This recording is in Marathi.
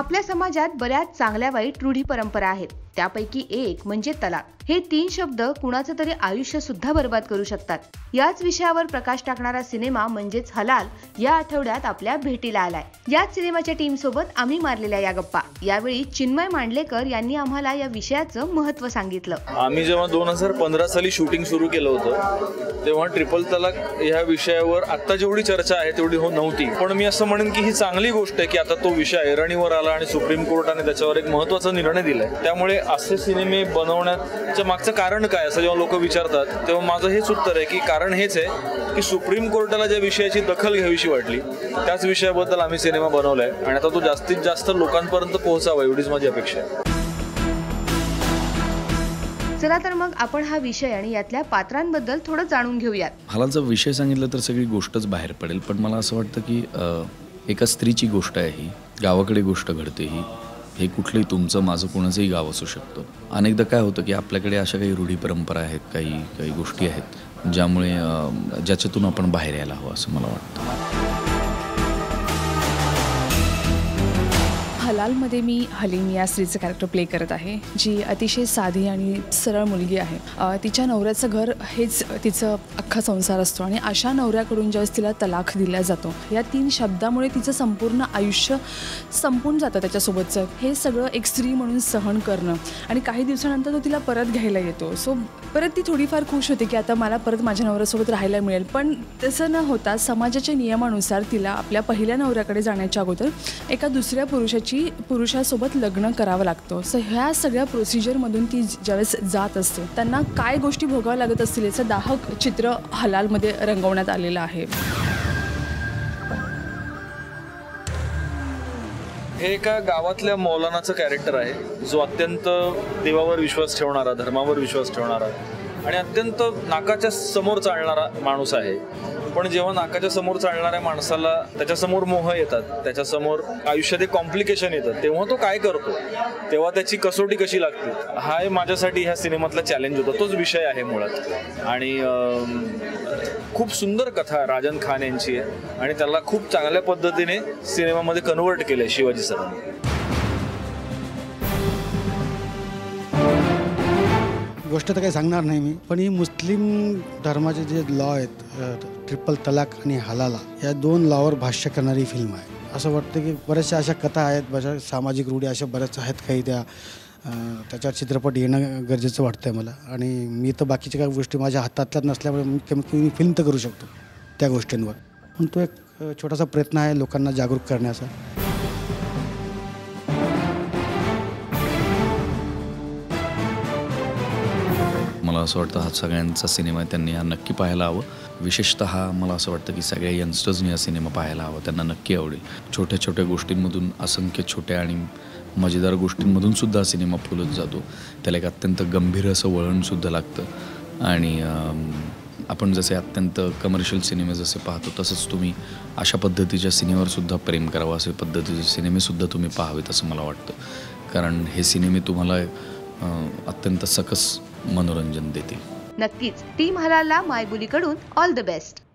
आपल्या समाजात बऱ्याच चांगल्या वाईट रूढी परंपरा आहेत. त्यापैकी एक म्हणजे तलाक. हे तीन शब्द कुणाचं तरी आयुष्य सुद्धा बर्बाद करू शकतात. याच विषयावर प्रकाश टाकणारा सिनेमा म्हणजेच हलाल या आठवड्यात आपल्या भेटीला आलाय. याच सिनेमाच्या टीम सोबत आम्ही मारलेल्या या गप्पा. यावेळी चिन्मय मांडलेकर यांनी आम्हाला या विषयाचं महत्त्व सांगितलं. आम्ही जेव्हा दोन हजार पंधरा साली शूटिंग सुरू केलं होतं तेव्हा ट्रिपल तलाक या विषयावर आता जेवढी चर्चा आहे तेवढी हो नव्हती. पण मी असं म्हणेन की ही चांगली गोष्ट आहे की आता तो विषय ऐरणीवर आला आणि सुप्रीम कोर्टाने त्याच्यावर एक महत्त्वाचा निर्णय दिलाय. त्यामुळे असे सिनेमे बनवण्याच्या मागचं कारण काय असं जेव्हा लोक विचारतात तेव्हा माझं हेच उत्तर आहे की कारण हेच आहे की सुप्रीम कोर्टाला ज्या विषयाची दखल घ्यावीशी वाटली त्याच विषयाबद्दल आम्ही सिनेमा बनवलाय आणि आता तो जास्तीत जास्त लोकांपर्यंत पोहोचावा एवढीच माझी अपेक्षा आहे. चला तर मग आपण हा विषय आणि यातल्या पात्रांबद्दल थोडं जाणून घेऊयात. हालाचा विषय सांगितलं तर सगळी गोष्टच बाहेर पडेल पण मला असं वाटतं की एका स्त्रीची गोष्ट आहे ही. गावाकडे गोष्ट घडते ही. हे कुठलंही तुमचं माझं कोणाचंही गाव असू शकतं. अनेकदा काय होतं की आपल्याकडे अशा काही रूढी परंपरा आहेत काही काही गोष्टी आहेत ज्यामुळे ज्याच्यातून आपण बाहेर यायला हवं असं मला वाटतं. हलालमध्ये मी हलीम या स्त्रीचं कॅरेक्टर प्ले करत आहे जी अतिशय साधी आणि सरळ मुलगी आहे. तिच्या नवऱ्याचं घर हेच तिचं अख्खा संसार असतो आणि अशा नवऱ्याकडून ज्यावेळेस तिला तलाक दिला जातो या तीन शब्दामुळे तिचं संपूर्ण आयुष्य संपून जातं त्याच्यासोबतचं. हे सगळं एक स्त्री म्हणून सहन करणं आणि काही दिवसानंतर तो तिला परत घ्यायला येतो. सो परत ती थोडीफार खुश होते की आता मला परत माझ्या नवऱ्यासोबत राहायला मिळेल. पण तसं न होता समाजाच्या नियमानुसार तिला आपल्या पहिल्या नवऱ्याकडे जाण्याच्या अगोदर एका दुसऱ्या पुरुषाची पुरुषासोबत लग्न करावं लागतं. सो ह्या सगळ्या प्रोसिजरमधून ती ज्यावेळेस जात असते त्यांना काय गोष्टी भोगाव्या लागत असतील याचं दाहक चित्र हलालमध्ये रंगवण्यात आलेलं आहे. हे एका गावातल्या मौलानाचं कॅरेक्टर आहे जो अत्यंत देवावर विश्वास ठेवणारा धर्मावर विश्वास ठेवणारा. आणि अत्यंत नाकाच्या समोर चालणारा माणूस आहे. पण जेव्हा नाकाच्या समोर चालणाऱ्या माणसाला त्याच्यासमोर मोह येतात त्याच्यासमोर आयुष्यात एक कॉम्प्लिकेशन येतात तेव्हा तो काय करतो? तेव्हा त्याची कसोटी कशी लागते? हा माझ्यासाठी ह्या सिनेमातला चॅलेंज होता. तोच विषय आहे मुळात. आणि खूप सुंदर कथा राजन खान यांची आहे. आणि त्याला खूप चांगल्या पद्धतीने सिनेमामध्ये कन्वर्ट केलं शिवाजी सरांनी. गोष्ट तर काही सांगणार नाही मी पण ही मुस्लिम धर्माचे जे लॉ आहेत ट्रिपल तलाक आणि हलाला या दोन लॉवर भाष्य करणारी फिल्म आहे. असं वाटतं की बऱ्याचशा अशा कथा आहेत बऱ्याच सामाजिक रूढी अशा बऱ्याच आहेत काही त्या त्याच्यावर चित्रपट येणं गरजेचं वाटतं आहे मला. आणि मी तर बाकीच्या काही गोष्टी माझ्या हातातल्या नसल्यामुळे मी कमीत कमी फिल्म तर करू शकतो त्या गोष्टींवर. पण तो एक छोटासा प्रयत्न आहे लोकांना जागरूक करण्याचा. असं वाटतं हा सगळ्यांचा सिनेमा आहे त्यांनी हा नक्की पाहायला हवं. विशेषतः मला असं वाटतं की सगळ्या यंगस्टर्सनी हा सिनेमा पाहायला हवा त्यांना नक्की आवडेल. छोट्या छोट्या गोष्टींमधून असंख्य छोट्या आणि मजेदार गोष्टींमधून सुद्धा हा सिनेमा फुलत जातो. त्याला एक अत्यंत गंभीर असं वळणसुद्धा लागतं. आणि आपण जसे अत्यंत कमर्शियल सिनेमे जसे पाहतो तसंच तुम्ही अशा पद्धतीच्या सिनेमावरसुद्धा प्रेम करावं असे पद्धतीचे सिनेमेसुद्धा तुम्ही पाहावेत असं मला वाटतं. कारण हे सिनेमे तुम्हाला अत्यंत सकस मनोरंजन देतील. नक्कीच. टीम हलालला मायबुलीकडून ऑल द बेस्ट